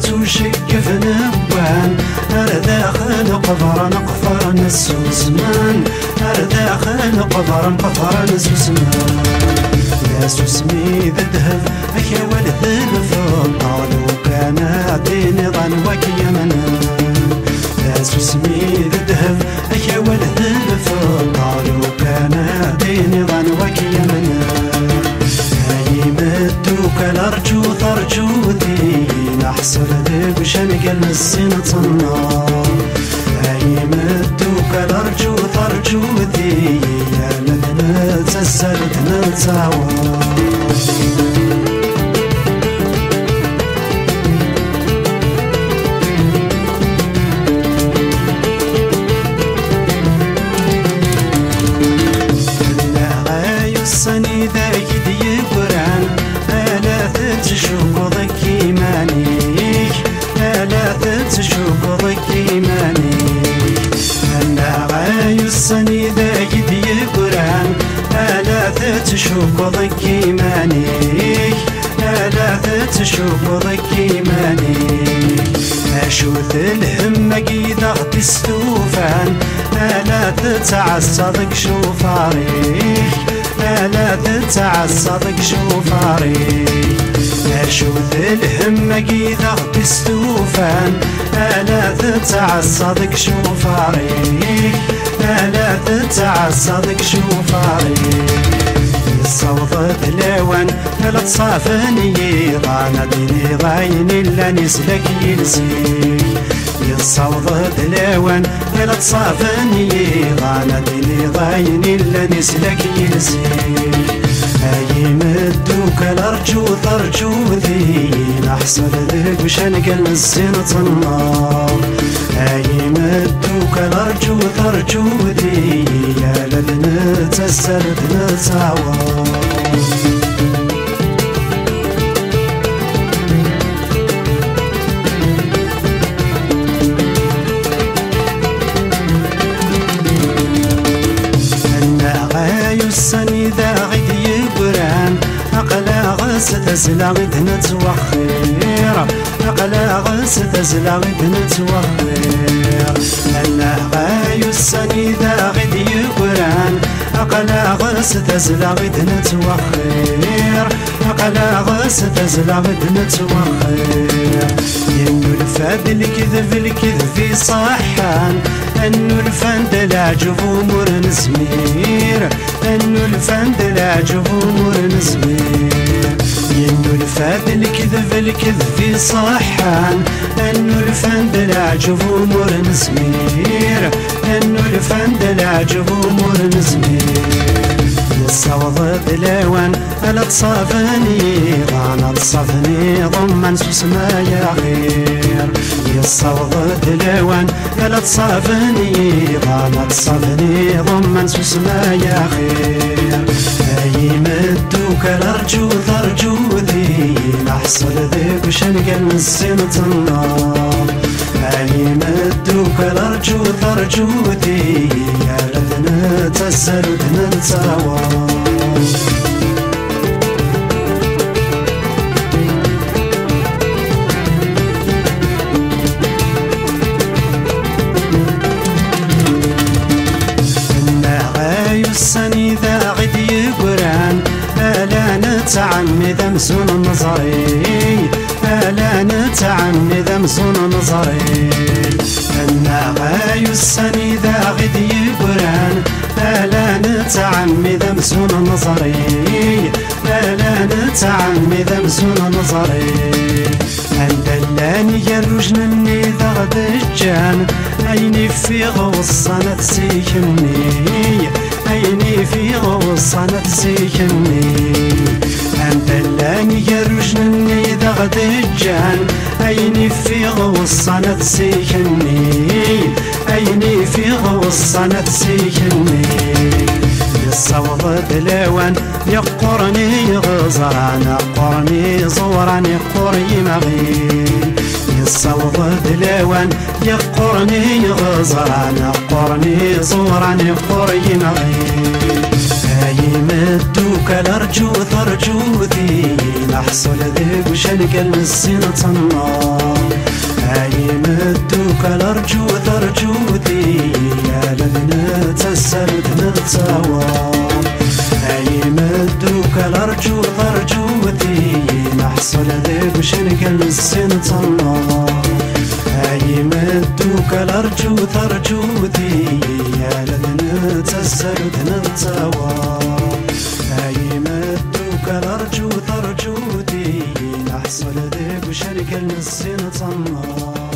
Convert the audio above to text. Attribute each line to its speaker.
Speaker 1: وانتو شقف نبان داخل قبر نقفر نسوسمان داخل قبر قطر نسوسمان يا سوسمي ذا الذهب اكيا ولد الفضل السنة النار أي مدوك الأرجو ثرجو ذي يا لذنا تسلت نتاوى أنا غاي الصني ذا يدي قران ألا تشوق إيمانيك ألا تشوق إيمانيك أشوث الهم قيد تستوفان ألا تتعصدك شوفاريك ألا تتعصدك شوفاريك أشوث الهم قيثة بستوفان الا تتعصدك شوفاريك الا تتعصدك شوفاريك الصوت تلوان لا تصافني. غانا ديني غاين إلا نسلك يلسيك الصوت تلوان لا تصافني. غانا ديني غاين إلا نسلك يلسيك هاي مدوك الأرجو ترجو ذي. نحصل ذيك بشنق الزينة النار هاي مدوك الارجو ترجو ذي يا لذنة السرد نتعوى السني ذا غدي يبران أقلا غس تزلا غد أقلا غس تزلا غد نتوخير أنا غايو السني ذا غدي يبران أقلا غس تزلا غد نتوخير أقلا غس تزلا غد نتوخير ينو الفاد الكذب الكذب صحان. أنو الفند العجب أمور نسمير أنو الفند العجب أمور نسمير ينو الفاد الكذب الكذب صحان أنو الفند العجب أمور نسمير أنو الفند العجب أمور نسمير الصوض دلوان ألا تصافني غانا تصافني ضمن سوسما يا خير الصوض دلوان ألا تصافني غانا تصافني ضمن سوسما يا خير أي مدوك الأرجو ثرجو ذي. نحصل ذيك وشنقل من سنة النار أي مدوك الأرجو ثرجو ذي. يا لذنا تسرد نتساوى السني نتعمد مسون نظري. ألا نتعمد مسون نظري. أنا غاي السني ذا غد يقران ألا نتعمد مسون نظري. ألا نتعمد امسون نظري. انت اللاني يروجنني ذا غدجان عيني في غوصنا تسيكني عيني في غوصنا تسيكني انت اللاني يروجنني ذا غدجان عيني في غوصنا تسيكني عيني في غوصنا تسيكني الصوض دلوان يقرني غزران. قرني زوران قري مغي الصوض دلوان يقرني غزران. قرني زوران قري مغي هاي مدوك الارجو ثرجوتي نحصل ذيب وشنق المسين النار هاي مدوك الارجو ثرجوتي يا لبنة السرد نتساوى. هاي مدوك الارجو ثرجوتي نحصل ذيب وشنق المسين النار هاي مدوك الارجو ثرجوتي الارجو ثرجوتي نحصل ذيب وشنق المسين النار